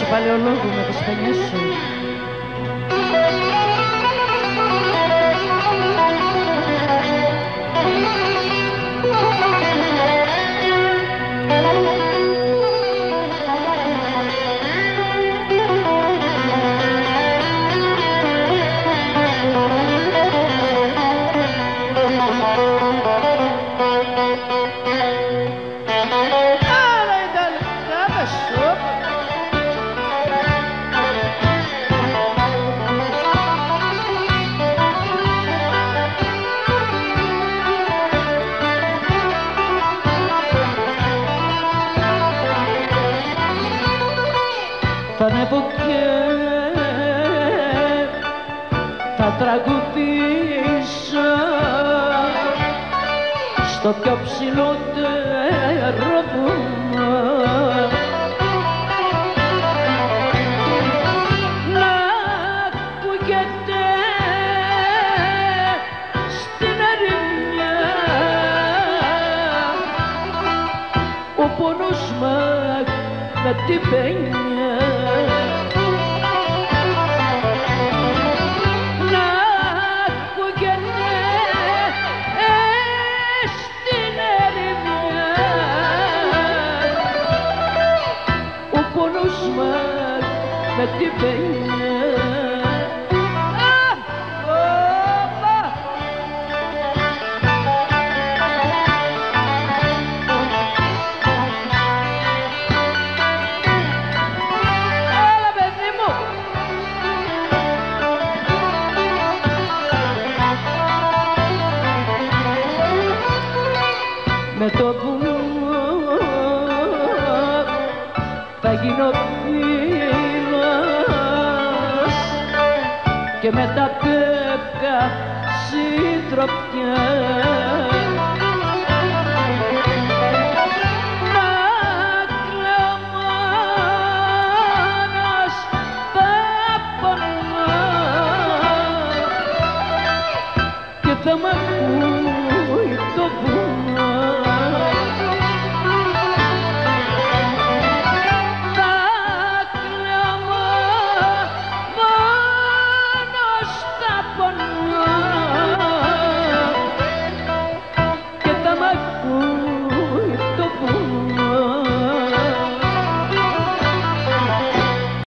παλαιολόγου με τις παινιές σου. Θα ανέβω και θα τραγουδήσω στο πιο ψηλό τερόφωνο να ακούγεται στην ερημιά ο πόνος μας με την με την πένια Α, όπα. Έλα παιδί μου με το που θα γίνω και με τα πεύκα συντροφιά. Come on.